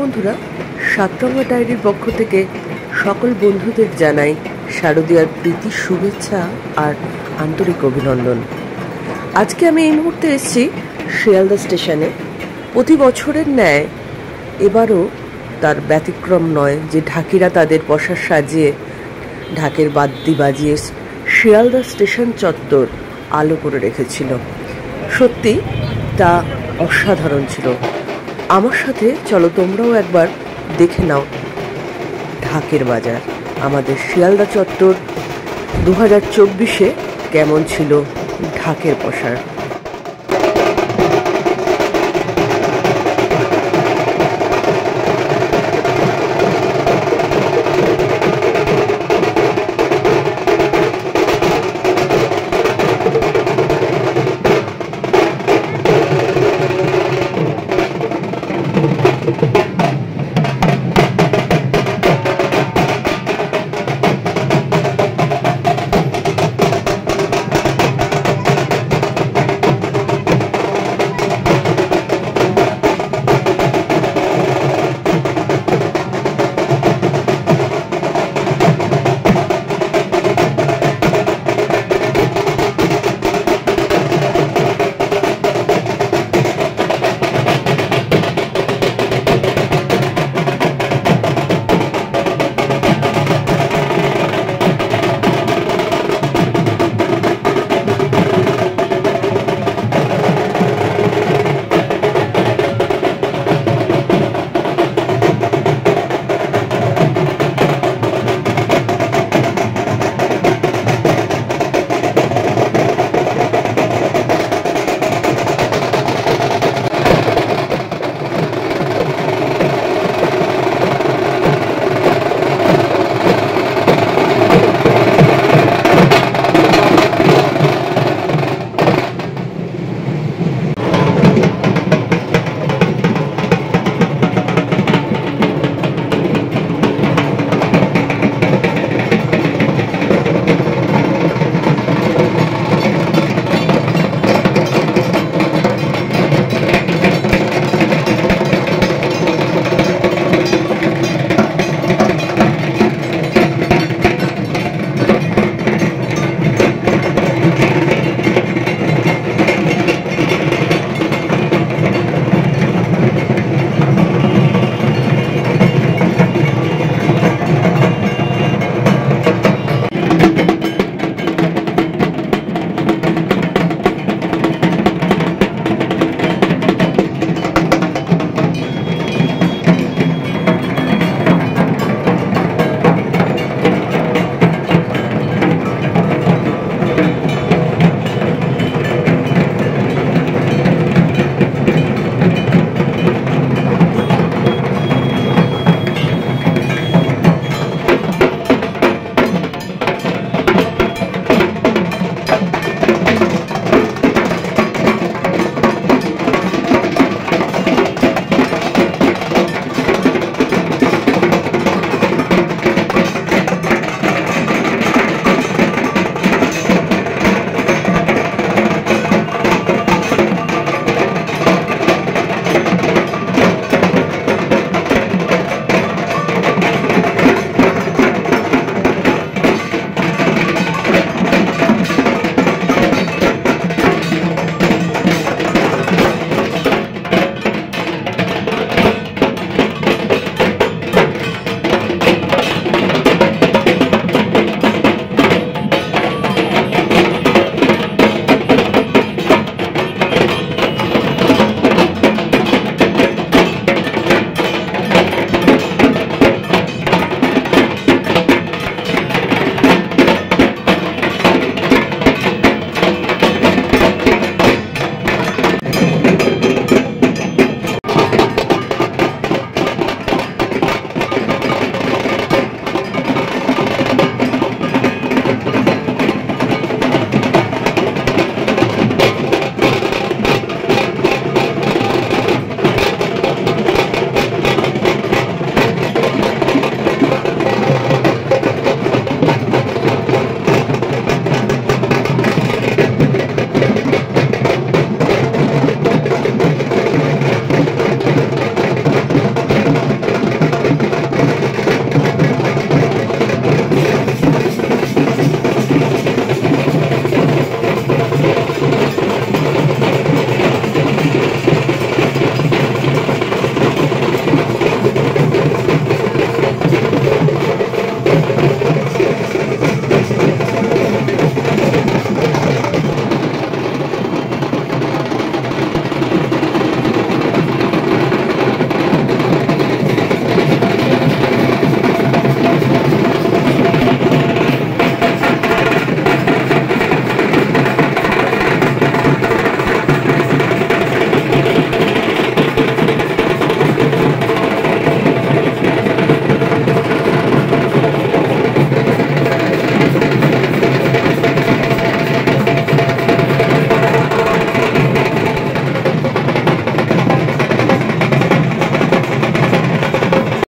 বন্ধুরা, সাতরঙ্গা ডায়েরির পক্ষ থেকে সকল বন্ধুদের জানাই শারদীয়ার প্রীতি, শুভেচ্ছা আর আন্তরিক অভিনন্দন। আজকে আমি এই মুহূর্তে এসেছি শিয়ালদা স্টেশনে। প্রতি বছরের ন্যায় এবারও তার ব্যতিক্রম নয় যে ঢাকিরা তাদের বসার সাজিয়ে ঢাকের বাদ্যি বাজিয়ে শিয়ালদা স্টেশন চত্বর আলো করে রেখেছিল। সত্যি তা অসাধারণ ছিল। আমার সাথে চলো তোমরাও একবার দেখে নাও। ঢাকের বাজার, আমাদের শিয়ালদা চত্বর। দু হাজার চব্বিশে কেমন ছিল ঢাকের পসার